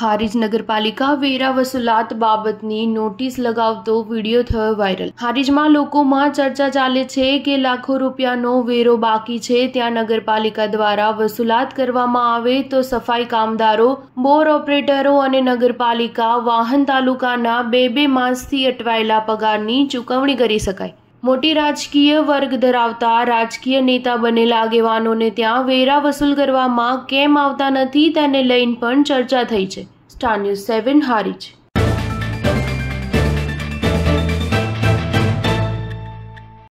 હારીજ નગરપાલિકા વેરા વસૂલાત બાબતની નોટિસ લગાવતો વીડિયો થયો વાયરલ. હારીજમાં લોકોમાં ચર્ચા ચાલે છે કે લાખો રૂપિયાનો વેરો બાકી છે. ત્યાં નગરપાલિકા દ્વારા વસૂલાત કરવામાં આવે તો સફાઈ કામદારો, બોર ઓપરેટરો અને નગરપાલિકા, વાહન તાલુકાના બે બે માસથી અટવાયેલા પગારની ચૂકવણી કરી શકાય. મોટી રાજકીય વર્ગ ધરાવતા રાજકીય નેતા બનેલા આગેવાનોને ત્યાં વેરા વસૂલ કરવામાં કેમ આવતા નથી તેને લઈને પણ ચર્ચા થઈ છે. Star news seven, Harij.